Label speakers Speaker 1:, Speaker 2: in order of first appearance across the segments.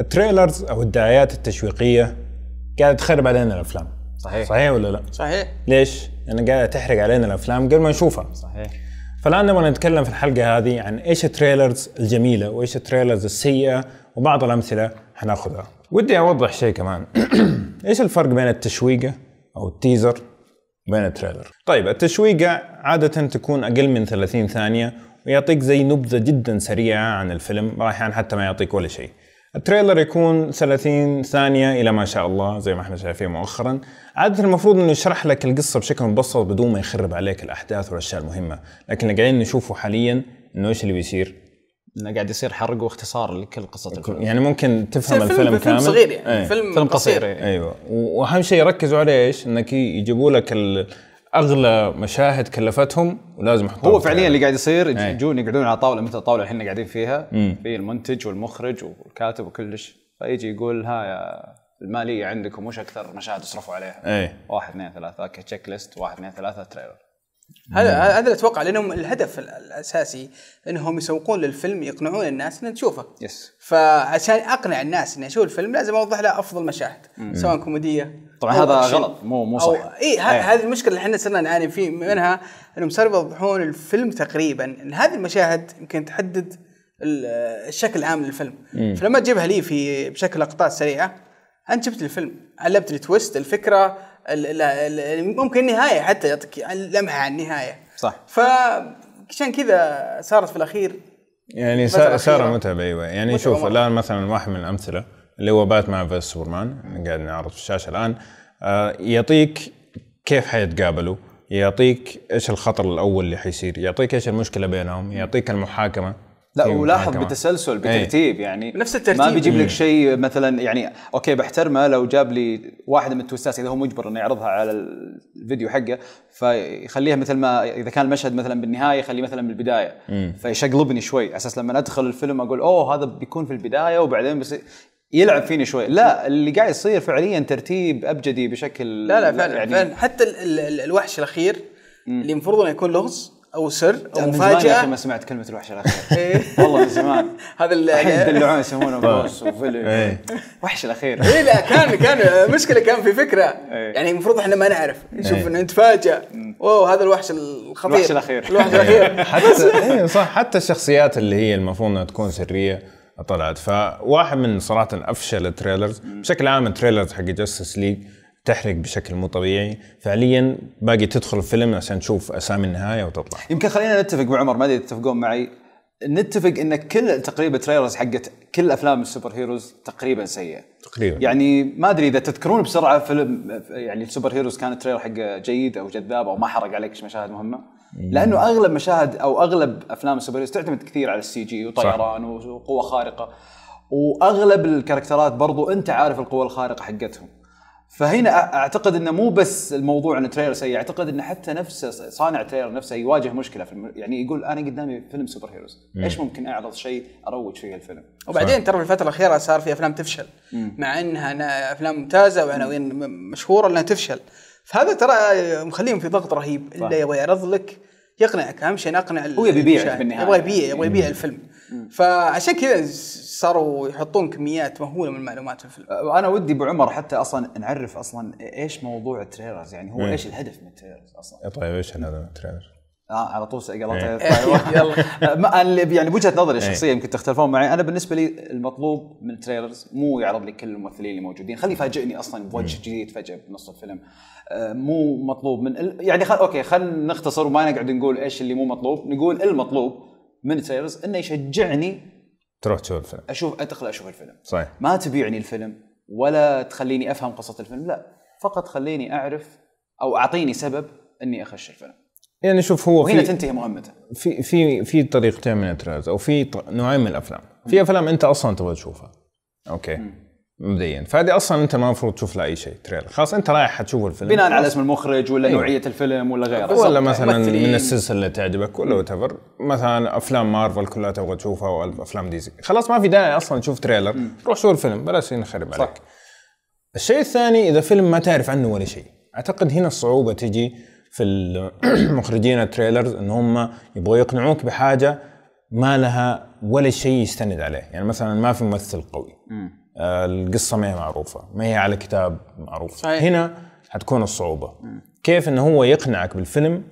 Speaker 1: ال trailers أو الدعايات التشويقية قاعدة تخرب علينا الأفلام
Speaker 2: صحيح
Speaker 1: صحيح ولا لا؟
Speaker 3: صحيح
Speaker 1: ليش؟ لأن قاعدة تحرق علينا الأفلام قبل ما نشوفها
Speaker 2: صحيح
Speaker 1: فالآن نبغى نتكلم في الحلقة هذه عن إيش ال trailers الجميلة وإيش ال trailers السيئة وبعض الأمثلة حناخذها. ودي أوضح شيء كمان إيش الفرق بين التشويقة أو ال teaser وبين ال trailer؟ طيب التشويقة عادة تكون أقل من 30 ثانية ويعطيك زي نبذة جدا سريعة عن الفيلم أحيانا حتى ما يعطيك ولا شيء. التريلر يكون 30 ثانية إلى ما شاء الله زي ما إحنا شايفين مؤخرا. عادة المفروض إنه يشرح لك القصة بشكل مبسط بدون ما يخرب عليك الأحداث والأشياء المهمة. لكن اللي قاعدين نشوفه حاليا إنه إيش اللي بيصير؟
Speaker 2: إنه قاعد يصير حرق واختصار لكل قصة الفيلم.
Speaker 1: يعني ممكن تفهم الفيلم
Speaker 3: فيلم
Speaker 1: كامل.
Speaker 3: فيلم صغير يعني.
Speaker 1: إيه.
Speaker 3: فيلم,
Speaker 2: فيلم قصير.
Speaker 3: قصير
Speaker 2: إيه.
Speaker 1: أيوه. وأهم شيء يركزوا عليه إيش؟ إنك يجيبوا لك ال- أغلى مشاهد كلفتهم ولازم يحطوها
Speaker 2: هو فعليا اللي قاعد يصير. يجون يقعدون على طاولة مثل الطاولة اللي إحنا قاعدين فيها في المنتج والمخرج والكاتب وكلش. فيجي يقول ها يا المالية عندكم وش أكثر مشاهد تصرفوا عليها؟
Speaker 1: إيه.
Speaker 2: واحد اثنين ثلاثة checklist واحد اثنين ثلاثة trailer
Speaker 3: هذا هذا اللي أتوقع لأنهم الهدف ال- الأساسي إنهم يسوقون للفيلم يقنعون الناس انها تشوفه.
Speaker 2: yes
Speaker 3: فعشان أقنع الناس إني أشوف الفيلم لازم أوضح له أفضل مشاهد سواء كوميدية
Speaker 2: طبعا هذا. غلط مو مو صحيح.
Speaker 3: اي ه- هذه المشكلة اللي إحنا صرنا نعاني فيه منها إنهم صاروا يوضحون الفيلم تقريبا. ان هذه المشاهد يمكن تحدد ال- الشكل العام للفيلم. فلما تجيبها لي في بشكل لقطات سريعة انت جبت الفيلم علمت لي تويست الفكرة ال- ال- ال- ممكن النهاية حتى يعطيك لمحة عن النهاية.
Speaker 2: صح.
Speaker 3: فعشان كذا صارت في الأخير
Speaker 1: يعني صار. متعب أيوه. يعني شوف. الآن مثلا واحد من الأمثلة اللي هو Batman versus Superman قاعد نعرض في الشاشة الآن. آه يعطيك كيف حيتقابلوا؟ يعطيك إيش الخطر الأول اللي حيصير؟ يعطيك إيش المشكلة بينهم؟ يعطيك المحاكمة.
Speaker 2: لا ولاحظ. بتسلسل بترتيب يعني.
Speaker 3: بنفس الترتيب.
Speaker 2: ما بيجيب لك شيء مثلا يعني okay بحترمه لو جاب لي واحدة من التويستات إذا هو مجبر إنه يعرضها على الفيديو حقه فيخليها مثل ما إذا كان المشهد مثلا بالنهاية يخليه مثلا بالبدايه فيشقلبني شوي. على أساس لما أدخل الفيلم أقول أوه هذا بيكون في البداية وبعدين بس يلعب فيني شوي. لا اللي قاعد يصير فعليا ترتيب أبجدي بشكل
Speaker 3: لا لا فعلا
Speaker 2: يعني
Speaker 3: فعلا. حتى ال ال ال الوحش الأخير اللي المفروض إنه يكون لغز أو سر أو
Speaker 2: من زمان يا أخي
Speaker 3: مفاجاه
Speaker 2: ما سمعت كلمة الوحش الأخير.
Speaker 3: إيه.
Speaker 2: والله من زمان.
Speaker 3: هذا ال-
Speaker 2: الحين
Speaker 3: ال-
Speaker 2: يدلعون يسمونه بوس وفيلم.
Speaker 1: إيه.
Speaker 2: وحش الأخير.
Speaker 3: اي لا كان كان مشكلة كان في فكرة.
Speaker 2: إيه.
Speaker 3: يعني المفروض إحنا ما نعرف. نشوف. إنه نتفاجئ أوه هذا الوحش الخطير.
Speaker 2: الوحش الأخير.
Speaker 3: الوحش الأخير.
Speaker 1: حتى صح. حتى الشخصيات اللي هي المفروض إنها تكون سرية طلعت. فواحد من صراحة أفشل ال trailers بشكل عام ال trailers حق Justice League تحرق بشكل مو طبيعي. فعليا باقي تدخل الفيلم عشان تشوف أسامي النهاية وتطلع.
Speaker 2: يمكن خلينا نتفق مع عمر ما أدري تتفقون معي. نتفق إن كل تقريبا trailers حقت كل أفلام ال super heroes تقريبا سيئة.
Speaker 1: تقريبا.
Speaker 2: يعني ما أدري إذا تذكرون بسرعة فيلم يعني ال super heroes كان ال trailer حقه جيد أو جذاب أو ما حرق عليك مشاهد مهمة. لأنه أغلب مشاهد أو أغلب أفلام ال super heroes تعتمد كثير على ال CG وطيران وقوة خارقة. وأغلب الكاركترات برضو أنت عارف القوة الخارقة حقتهم. فهنا أعتقد إنه مو بس الموضوع إن ال trailer سيء أعتقد انه حتى نفسه صانع ال trailer نفسه يواجه مشكلة في الم... يعني يقول أنا قدامي فيلم super heroes إيش ممكن أعرض شيء أروج فيه الفيلم؟
Speaker 3: وبعدين ترى في الفترة الأخيرة صار في أفلام تفشل مع إنها أفلام ممتازة وعناوين مشهورة إنها تفشل. فهذا ترى مخليهم في ضغط رهيب الا يبغى يعرض لك يقنعك أهم شيء نقنع ال-
Speaker 2: هو يبي يبيعك
Speaker 3: المشاهد.
Speaker 2: بالنهاية.
Speaker 3: يبغى يبيع يبغى يبيع الفيلم. فعشان كذا صاروا يحطون كميات مهولة من المعلومات في الفيلم.
Speaker 2: أنا ودي أبو عمر حتى أصلا نعرف أصلا إيش موضوع ال trailers يعني هو إيش الهدف من ال trailers أصلا؟
Speaker 1: طيب إيش هذا ال
Speaker 2: trailer؟ آه على طول قلطت
Speaker 3: إيه. يلا.
Speaker 2: ما اللي يعني بوجهة نظري الشخصية يمكن تختلفون معي. أنا بالنسبة لي المطلوب من ال trailers مو يعرض لي كل الممثلين اللي موجودين خليه يفاجئني أصلا بوجه جديد فجأة بنص الفيلم. آه، مو مطلوب من ال- يعني خل okay خلينا نختصر وما نقعد نقول إيش اللي مو مطلوب. نقول المطلوب من ال trailers إنه يشجعني
Speaker 1: تروح تشوف الفيلم.
Speaker 2: أشوف ادخل أشوف الفيلم.
Speaker 1: صحيح.
Speaker 2: ما تبيعني الفيلم ولا تخليني أفهم قصة الفيلم لا. فقط خليني أعرف أو أعطيني سبب إني أخش الفيلم.
Speaker 1: يعني شوف هو
Speaker 2: وهنا
Speaker 1: في
Speaker 2: تنتهي مهمته.
Speaker 1: في في في طريقتين من ال trailers أو في نوعين من الأفلام. في أفلام أنت أصلا تبغى تشوفها. okay. مبدئيا. فهذه أصلا أنت ما المفروض تشوف لها اي شيء trailer. خلاص أنت رايح حتشوف الفيلم.
Speaker 2: بناء على اسم المخرج ولا
Speaker 1: أيوة.
Speaker 2: نوعية الفيلم ولا غيره.
Speaker 1: ولا مثلا
Speaker 3: ممثلين.
Speaker 1: من السلسلة اللي تعجبك ولا وات مثلا أفلام مارفل كلها تبغى تشوفها وافلام ديزي خلاص ما في داعي أصلا تشوف trailer. روح شوف الفيلم بلاش نخرب عليك. الشيء الثاني إذا فيلم ما تعرف عنه ولا شيء أعتقد هنا الصعوبة تجي في المخرجين ال trailers إن هم يبغوا يقنعوك بحاجة ما لها ولا شيء يستند عليه. يعني مثلا ما في ممثل قوي. آه، القصة ما هي معروفة ما هي على كتاب معروف.
Speaker 3: صحيح.
Speaker 1: هنا حتكون الصعوبة. كيف إنه هو يقنعك بالفيلم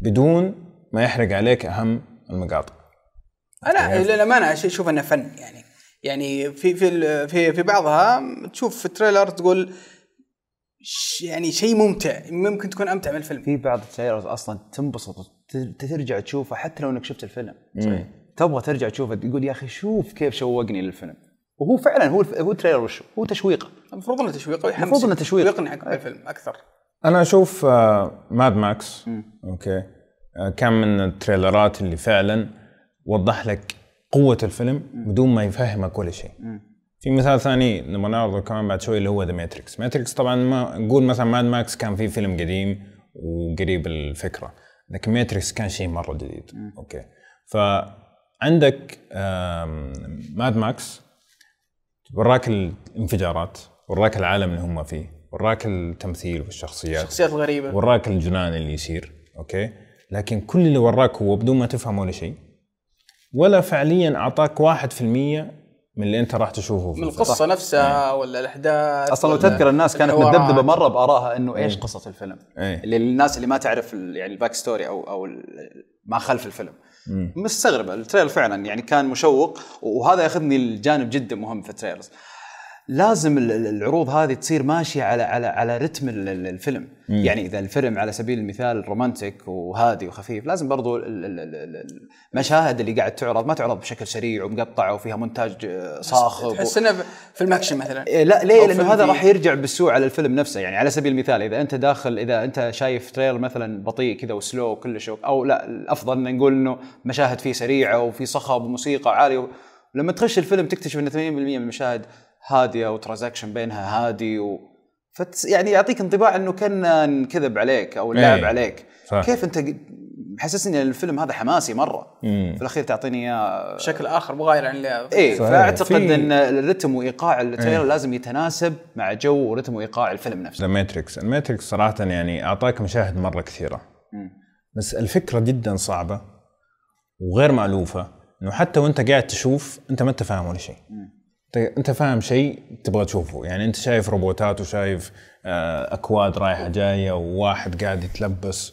Speaker 1: بدون ما يحرق عليك أهم المقاطع؟
Speaker 3: أنا للامانه أش- أشوف إنه فن يعني. يعني في في ال- في في بعضها تشوف في ال trailer تقول ش- يعني شيء ممتع ممكن تكون أمتع من الفيلم.
Speaker 2: في بعض ال trailers أصلا تنبسط ت- ترجع تشوفه حتى لو إنك شفت الفيلم. تبغى ترجع تشوفه تقول يا أخي شوف كيف شوقني للفيلم. وهو فعلا هو الف- هو trailer وشو هو تشويقه
Speaker 3: المفروض إنه تشويق ويحمسك
Speaker 2: المفروض إنه تشويق.
Speaker 3: ويقنعك بالفيلم أكثر.
Speaker 1: أنا أشوف آه، Mad Max okay. آه، كان من التريلرات اللي فعلا وضح لك قوة الفيلم بدون ما يفهمك ولا شيء. في مثال ثاني نبغى نعرضه كمان بعد شوي اللي هو The Matrix Matrix طبعا ما نقول مثلا Mad Max كان في فيلم قديم وقريب الفكرة لكن Matrix كان شيء مرة جديد. okay. فعندك ماد ماكس وراك الانفجارات وراك العالم اللي هم فيه وراك التمثيل والشخصيات
Speaker 3: الشخصيات الغريبة.
Speaker 1: وراك الجنان اللي يصير okay؟ لكن كل اللي وراك هو بدون ما تفهم ولا شيء. ولا فعليا أعطاك 1% من اللي أنت راح تشوفه في
Speaker 3: من. القصة نفسها ولا الأحداث
Speaker 2: أصلا لو تذكر الناس كانت. متذبذبه مرة بآرائها إنه إيش قصة الفيلم.
Speaker 1: إيه.
Speaker 2: اللي الناس اللي ما تعرف يعني ال back story أو أو ما خلف الفيلم. مستغربه ال trailer فعلا يعني كان مشوق وهذا ياخذني لجانب جدا مهم في ال trailers. لازم ال- ال- العروض هذه تصير ماشية على على على رتم ال- ال- الفيلم. يعني إذا الفيلم على سبيل المثال romantic وهادي وخفيف لازم برضو ال- ال- ال- ال- المشاهد اللي قاعد تعرض ما تعرض بشكل سريع ومقطع وفيها مونتاج صاخب
Speaker 3: تحس إنه فيلم اكشن مثلا.
Speaker 2: إيه لا ليه؟ لأنه
Speaker 3: فيلم
Speaker 2: هذا راح يرجع بالسوء على الفيلم نفسه. يعني على سبيل المثال إذا أنت داخل إذا أنت شايف trailer مثلا بطيء كذا و slow وكل شوك أو لا الأفضل ان نقول إنه مشاهد فيه سريعة وفي صخب وموسيقى عالية لما تخش الفيلم تكتشف ان 80% من المشاهد هادية و transition بينها هادي و فت يعني يعطيك انطباع إنه كأن انكذب عليك أو اللعب
Speaker 1: إيه.
Speaker 2: عليك.
Speaker 1: صح.
Speaker 2: كيف أنت محسسني إن الفيلم هذا حماسي مرة. في الأخير تعطيني إياه.
Speaker 3: بشكل آخر مغاير عن اللي
Speaker 2: إيه
Speaker 1: صحيح.
Speaker 2: فأعتقد
Speaker 1: في-
Speaker 2: إن الرتم وإيقاع ال trailer لازم يتناسب مع جو ورتم وإيقاع الفيلم نفسه.
Speaker 1: ذا ماتريكس الماتريكس صراحة يعني أعطاك مشاهد مرة كثيرة. بس الفكرة جدا صعبة وغير مألوفة إنه حتى وأنت قاعد تشوف أنت ما انت فاهم ولا شيء. انت انت فاهم شيء تبغى تشوفه يعني انت شايف روبوتات وشايف آه، أكواد رايحة جاية وواحد قاعد يتلبس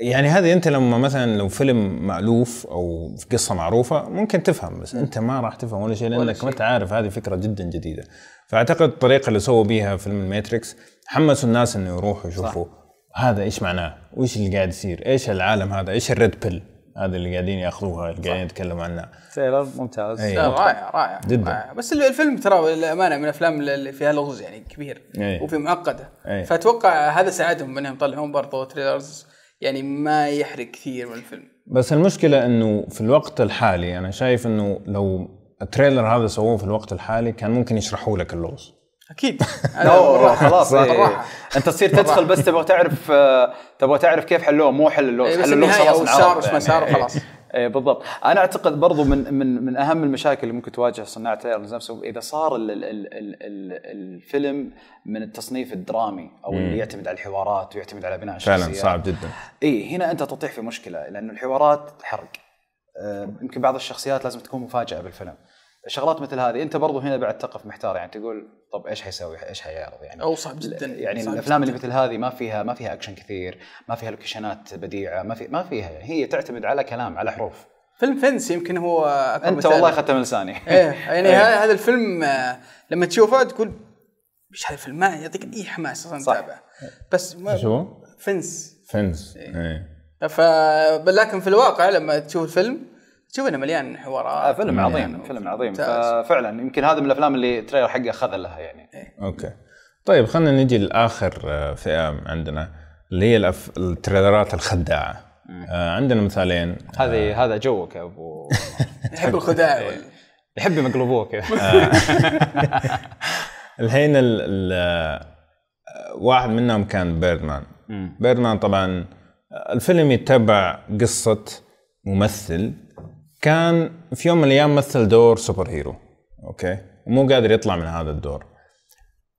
Speaker 1: يعني هذه انت لما مثلا لو فيلم مألوف أو في قصة معروفة ممكن تفهم بس انت ما راح تفهم ولا شيء لأنك ما انت عارف هذه فكرة جدا جديدة فأعتقد الطريقة اللي سووا بيها فيلم الماتريكس حمسوا الناس إنه يروحوا يشوفوا هذا إيش معناه؟ وإيش اللي قاعد يصير؟ إيش العالم هذا؟ إيش ال red pill؟ هذا اللي قاعدين ياخذوها اللي قاعدين يتكلموا عنها
Speaker 2: trailer ممتاز.
Speaker 3: لا، رائع رائع
Speaker 1: جداً.
Speaker 3: رائع. بس الفيلم ترى الامانه من الأفلام اللي فيها لغز يعني كبير
Speaker 1: إيه.
Speaker 3: وفي معقده
Speaker 1: إيه.
Speaker 3: فأتوقع هذا ساعدهم انهم يطلعون برضو trailers يعني ما يحرق كثير من الفيلم
Speaker 1: بس المشكلة إنه في الوقت الحالي أنا شايف إنه لو ال trailer هذا سووه في الوقت الحالي كان ممكن يشرحوا لك اللغز
Speaker 3: أكيد.
Speaker 2: خلاص إيه. أنت تصير تدخل بس تبغى تعرف آه، تبغى تعرف كيف حلوة مو حل اللغز
Speaker 3: إيه،
Speaker 2: حل اللغز خلاص
Speaker 3: صار وش ما. صار
Speaker 2: إيه.
Speaker 3: وخلاص.
Speaker 2: إيه بالضبط أنا أعتقد برضو من من من أهم المشاكل اللي ممكن تواجه صناع ال trailers نفسه إذا صار ال ال ال ال ال الفيلم من التصنيف الدرامي أو اللي يعتمد على الحوارات ويعتمد على بناء الشخصيات
Speaker 1: فعلا صعب جدا
Speaker 2: اي هنا أنت تطيح في مشكلة لأن الحوارات حرق آه، يمكن بعض الشخصيات لازم تكون مفاجأة بالفيلم شغلات مثل هذه أنت برضو هنا بعد تقف محتار يعني تقول طب إيش حيسوي؟ إيش حيعرض؟ يعني
Speaker 3: أو صعب جدا
Speaker 2: يعني
Speaker 3: صعب
Speaker 2: الأفلام اللي
Speaker 3: جداً.
Speaker 2: مثل هذه ما فيها ما فيها أكشن كثير ما فيها لوكيشنات بديعة ما في ما فيها يعني هي تعتمد على كلام على حروف.
Speaker 3: فيلم Fences يمكن هو أكبر
Speaker 2: أنت
Speaker 3: مثال.
Speaker 2: والله اخذت من لساني.
Speaker 3: إيه يعني ه- هذا الفيلم آه، لما تشوفه تقول إيش هذا الفيلم؟ ما يعطيك أي حماس
Speaker 2: أصلا.
Speaker 3: تتابعه. بس ما
Speaker 1: شو؟
Speaker 3: Fences.
Speaker 1: Fences إيه.
Speaker 3: ف لكن في الواقع لما تشوف الفيلم تشوف إنه مليان
Speaker 2: آه،
Speaker 3: حوارات
Speaker 2: فيلم
Speaker 3: مليان.
Speaker 2: عظيم فيلم عظيم.
Speaker 3: ممتاز.
Speaker 2: ففعلا يمكن هذا من الأفلام اللي ال trailer حقه اخذ لها يعني.
Speaker 1: okay. طيب خلينا نجي لآخر آه، فئة عندنا اللي هي الأف... التريلرات الخداعة. آه عندنا مثالين.
Speaker 2: هذه هذا جوك يا أبو.
Speaker 3: يحب الخداع. وال-
Speaker 2: يحب يمقلبوه كذا
Speaker 1: الحين ال ال آه، واحد منهم كان بيردمان بيردمان طبعا الفيلم يتبع قصة ممثل كان في يوم من الأيام مثل دور super hero okay؟ ومو قادر يطلع من هذا الدور.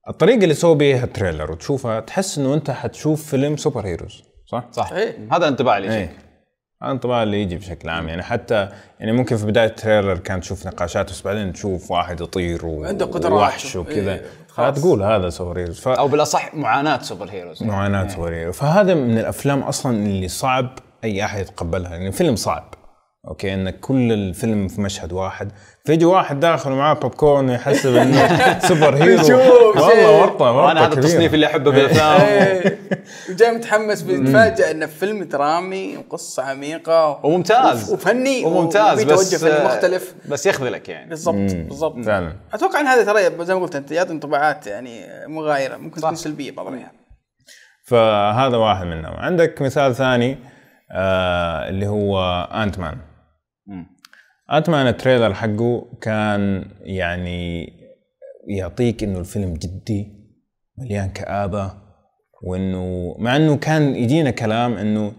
Speaker 1: الطريقة اللي سووا بيها ال trailer وتشوفها تحس إنه أنت حتشوف فيلم super heroes صح؟
Speaker 2: صح.
Speaker 3: إيه.
Speaker 2: هذا الانطباع اللي
Speaker 1: إيه.
Speaker 2: يجيك.
Speaker 1: هذا الانطباع اللي يجي بشكل عام. يعني حتى يعني ممكن في بداية ال trailer كان تشوف نقاشات بس بعدين تشوف واحد يطير و-
Speaker 3: عنده قدرات
Speaker 1: ووحش
Speaker 3: و-
Speaker 1: وكذا.
Speaker 3: إيه، خلاص.
Speaker 1: فتقول هذا super heroes. ف...
Speaker 2: أو بالأصح معاناة super heroes.
Speaker 1: معاناة super hero فهذا من الأفلام أصلا اللي صعب أي أحد يتقبلها. لأن الفيلم صعب. okay؟ انك كل الفيلم في مشهد واحد. فيجي واحد داخل ومعاه بوب كورن ويحسب إنه سوبر هيرو. والله. ورطة ورطة
Speaker 2: وأنا هذا. التصنيف اللي أحبه
Speaker 3: بالأفلام. وجاي متحمس بيتفاجئ انه فيلم درامي وقصة عميقة.
Speaker 2: وممتاز.
Speaker 3: وف- وفني
Speaker 2: وممتاز بس
Speaker 3: فني مختلف.
Speaker 2: بس يخذلك يعني.
Speaker 3: بالضبط بالضبط.
Speaker 1: فعلا.
Speaker 3: أتوقع إن هذا ترى زي ما قلت أنت يعطي انطباعات يعني مغايره ممكن تكون سلبية بعض الأحيان.
Speaker 1: فهذا واحد منهم. عندك مثال ثاني آه اللي هو انت مان انت مان ال trailer حقه كان يعني يعطيك إنه الفيلم جدي مليان كآبة وإنه مع إنه كان يجينا كلام إنه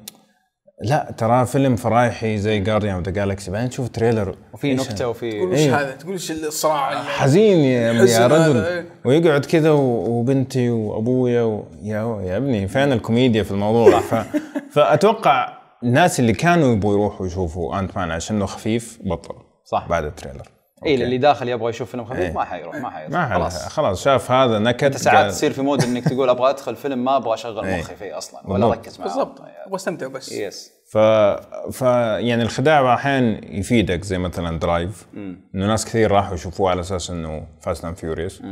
Speaker 1: لا ترى فيلم فرايحي زي Guardians of the Galaxy بعدين تشوف trailer
Speaker 2: وفي نكتة
Speaker 3: تقول
Speaker 2: وفي
Speaker 3: وش
Speaker 1: إيه.
Speaker 3: هذا؟ تقول وش الصراع
Speaker 1: حزين يا, يا رجل.
Speaker 3: إيه.
Speaker 1: ويقعد كذا وبنتي وأبويا و... يا يا ابني فين الكوميديا في الموضوع؟ ف... فأتوقع الناس اللي كانوا يبغوا يروحوا يشوفوا انت مان عشانه خفيف بطلوا
Speaker 2: صح.
Speaker 1: بعد ال
Speaker 2: trailer.
Speaker 1: اي.
Speaker 2: اللي داخل يبغى يشوف فيلم خفيف
Speaker 1: إيه.
Speaker 2: ما حيروح ما حيروح.
Speaker 1: ما
Speaker 2: خلاص.
Speaker 1: خلاص شاف هذا نكد
Speaker 2: أنت ساعات تصير في mood إنك تقول أبغى أدخل فيلم ما أبغى أشغل
Speaker 1: إيه.
Speaker 2: مخي فيه أصلا ولا. اركز معاه.
Speaker 3: بالضبط. واستمتع بس.
Speaker 2: yes
Speaker 1: ف... ف يعني الخداع أحيانا يفيدك زي مثلا Drive إنه ناس كثير راحوا يشوفوه على أساس إنه Fast and Furious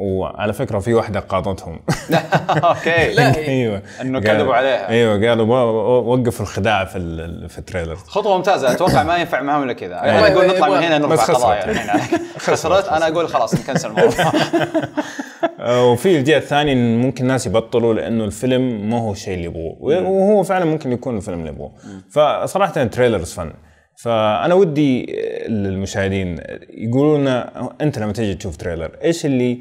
Speaker 1: وعلى فكرة في واحدة قاضتهم
Speaker 2: okay.
Speaker 3: لا.
Speaker 2: أيوه.
Speaker 1: قال-
Speaker 2: كذبوا عليها.
Speaker 1: أيوه قالوا وقفوا الخداع في في ال
Speaker 2: trailer. خطوة ممتازة. أتوقع ما ينفع معهم إلا كذا. أنا
Speaker 3: والله
Speaker 2: أقول نطلع من هنا نرفع. قضايا. الحين عليك. خسرت أنا أقول خلاص نكنسل الموضوع.
Speaker 1: آه، وفي الجهة الثانية إن ممكن الناس يبطلوا لأنه الفيلم ما هو الشيء اللي يبغوه. وهو فعلا ممكن يكون الفيلم اللي يبغوه. فصراحه ال trailers فن فأنا ودي المشاهدين يقولوا لنا أنت لما تيجي تشوف trailer إيش اللي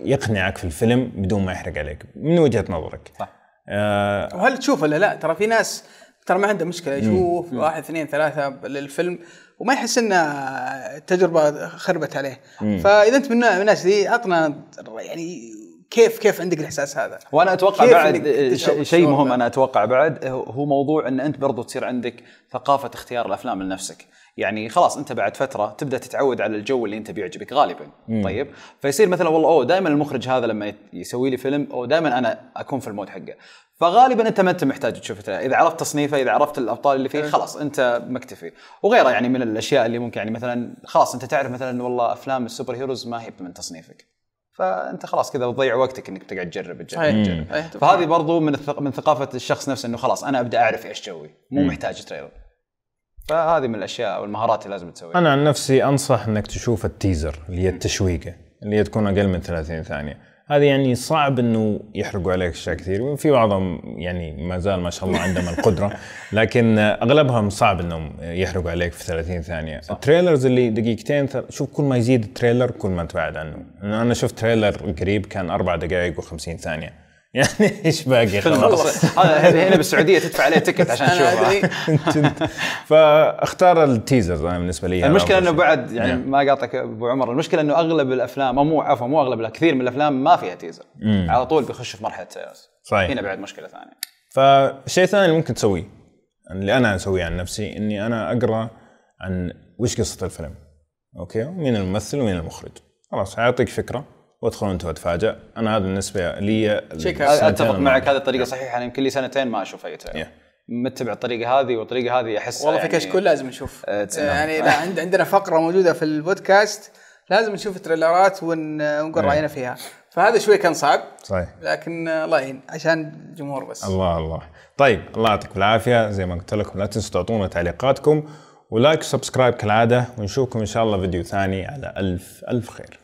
Speaker 1: يقنعك في الفيلم بدون ما يحرق عليك من وجهة نظرك.
Speaker 2: صح.
Speaker 1: آه
Speaker 3: وهل تشوف ولا لا؟ ترى في ناس ترى ما عنده مشكلة يشوف واحد اثنين ثلاثة للفيلم وما يحس إن التجربة خربت عليه. فإذا أنت من الناس دي عطنا يعني كيف كيف عندك الإحساس هذا؟
Speaker 2: وأنا
Speaker 3: أتوقع
Speaker 2: بعد شيء مهم؟ أنا أتوقع بعد هو موضوع إن أنت برضو تصير عندك ثقافة اختيار الأفلام لنفسك. يعني خلاص أنت بعد فترة تبدأ تتعود على الجو اللي أنت بيعجبك غالبا. طيب؟ فيصير مثلا والله أوه دائما المخرج هذا لما يسوي لي فيلم أو دائما أنا أكون في ال mood حقه. فغالبا أنت ما أنت محتاج تشوف. إذا عرفت تصنيفه إذا عرفت الأبطال اللي فيه خلاص أنت مكتفي. وغيره يعني من الأشياء اللي ممكن يعني مثلا خلاص أنت تعرف مثلا والله أفلام ال superheroes ما هي من تصنيفك. فأنت خلاص كذا بتضيع وقتك إنك تقعد تجرب تجرب. تجرب.
Speaker 3: صحيح.
Speaker 2: فهذه برضو من الثق... من ثقافة الشخص نفسه إنه خلاص أنا أبدأ أعرف إيش جوي مو محتاج trailer. فهذه من الأشياء والمهارات اللي لازم تسويها.
Speaker 1: أنا عن نفسي أنصح إنك تشوف ال teaser اللي هي التشويقة اللي هي تكون أقل من 30 ثانية. هذه يعني صعب إنه يحرقوا عليك أشياء كثير وفي بعضهم يعني ما زال ما شاء الله عندهم القدرة لكن أغلبهم صعب إنهم يحرقوا عليك في 30 ثانية. صح. ال trailers اللي دقيقتين شوف كل ما يزيد ال trailer كل ما تبعد عنه. أنا شفت trailer قريب كان أربع دقائق و50 ثانية. يعني إيش باقي؟ خلاص.
Speaker 2: هذا هنا بالسعودية تدفع عليه ticket عشان تشوفه.
Speaker 1: فاختار ال teasers أنا
Speaker 2: بالنسبة
Speaker 1: لي.
Speaker 2: المشكلة
Speaker 1: إنه.
Speaker 2: بعد يعني
Speaker 1: نعم.
Speaker 2: ما قاطعك أبو عمر. المشكلة إنه أغلب الأفلام أو مو عفوا مو أغلب لا كثير من الأفلام ما فيها teaser. على طول بيخش في مرحلة trailers
Speaker 1: صحيح.
Speaker 2: هنا بعد مشكلة ثانية.
Speaker 1: فالشيء الثاني اللي ممكن تسويه اللي أنا أسويه عن نفسي إني أنا أقرأ عن وش قصة الفيلم. okay؟ مين الممثل ومين المخرج. خلاص حيعطيك فكرة. وادخل انت وتفاجئ أنا هذا بالنسبة لي
Speaker 3: شيك
Speaker 2: أتفق معك. هذه الطريقة صحيحة أنا يمكن لي سنتين ما أشوف أي trailer
Speaker 1: Yeah.
Speaker 2: متبع الطريقة هذه والطريقة هذه أحس
Speaker 3: والله في كشكول لازم نشوف.
Speaker 2: آه، تسلم.
Speaker 3: يعني لا عند عندنا فقرة موجودة في البودكاست لازم نشوف التريلرات ون- ونقول رأينا فيها. فهذا شوي كان صعب
Speaker 1: صحيح.
Speaker 3: لكن آه، الله يعين عشان الجمهور بس.
Speaker 1: الله الله. طيب الله يعطيكم العافية. زي ما قلت لكم لا تنسوا تعطونا تعليقاتكم و like و subscribe كالعادة ونشوفكم إن شاء الله فيديو ثاني على ألف ألف خير.